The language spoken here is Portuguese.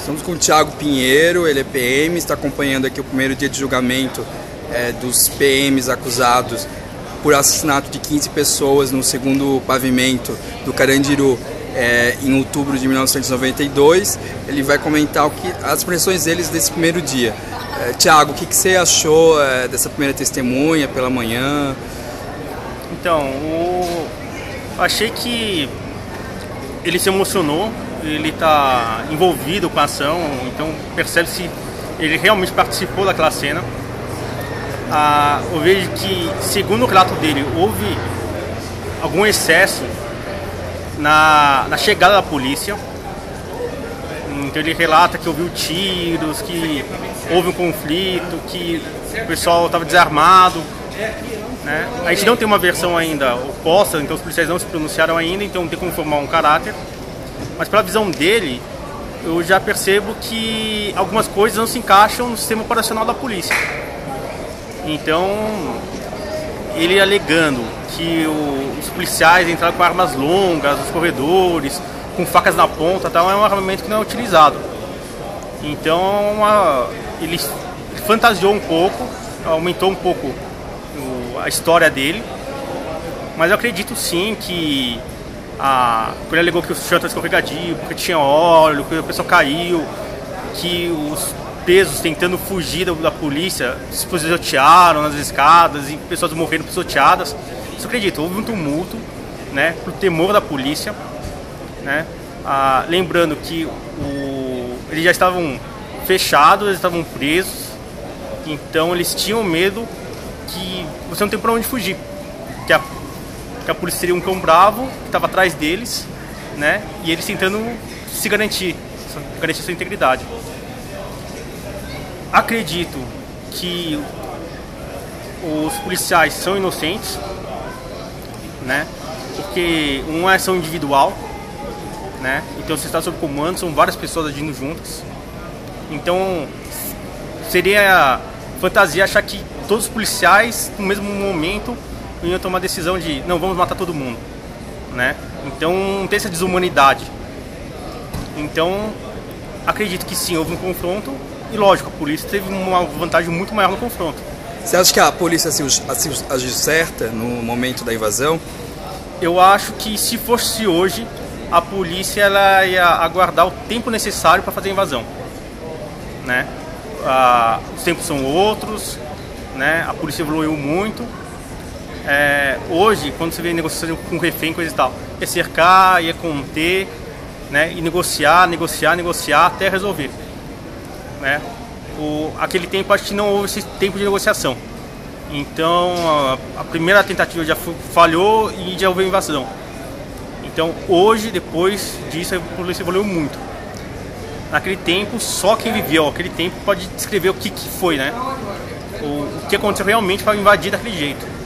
Estamos com o Thiago Pinheiro, ele é PM, está acompanhando aqui o primeiro dia de julgamento é, dos PMs acusados por assassinato de 15 pessoas no segundo pavimento do Carandiru é, em outubro de 1992. Ele vai comentar o que, as impressões deles desse primeiro dia. É, Tiago, o que, que, você achou é, dessa primeira testemunha pela manhã? Então, o... achei que ele se emocionou ele está envolvido com a ação, então percebe-se ele realmente participou daquela cena. Ah, eu vejo que, segundo o relato dele, houve algum excesso na, na chegada da polícia. Então ele relata que ouviu tiros, que houve um conflito, que o pessoal estava desarmado. Né? A gente não tem uma versão ainda oposta, então os policiais não se pronunciaram ainda, então tem como formar um caráter. Mas pela visão dele, eu já percebo que algumas coisas não se encaixam no sistema operacional da polícia. Então, ele alegando que o, os policiais entraram com armas longas nos corredores, com facas na ponta, tal, é um armamento que não é utilizado. Então, uma, ele fantasiou um pouco, aumentou um pouco o, a história dele, mas eu acredito sim que a, ele alegou que o chão estava escorregadio, porque tinha óleo, que a pessoa caiu, que os pesos tentando fugir da, da polícia se pisotearam nas escadas e pessoas morreram pisoteadas. Isso acredito, houve um tumulto, né, pro temor da polícia, né, ah, lembrando que o, eles já estavam fechados, eles estavam presos, então eles tinham medo que você não tem para onde fugir, que a que a polícia seria um cão bravo que estava atrás deles, né? E eles tentando se garantir, garantir sua integridade. Acredito que os policiais são inocentes, né? Porque uma é ação individual, né? Então você está sob comando, são várias pessoas agindo juntas. Então seria fantasia achar que todos os policiais no mesmo momento iam tomar a decisão de não vamos matar todo mundo, né? Então não tem essa desumanidade. Então acredito que sim houve um confronto e lógico a polícia teve uma vantagem muito maior no confronto. Você acha que a polícia agiu, agiu certa no momento da invasão? Eu acho que se fosse hoje a polícia ela ia aguardar o tempo necessário para fazer a invasão, né? Ah, os tempos são outros, né? A polícia evoluiu muito é, hoje, quando você vê negociação com refém, coisa e tal, é cercar, é conter, né, e negociar, negociar, negociar até resolver. Né? O, aquele tempo, acho que não houve esse tempo de negociação. Então, a, a primeira tentativa já falhou e já houve invasão. Então, hoje, depois disso, a polícia evoluiu muito. Naquele tempo, só quem viveu aquele tempo pode descrever o que, que foi, né? O, o que aconteceu realmente para invadir daquele jeito.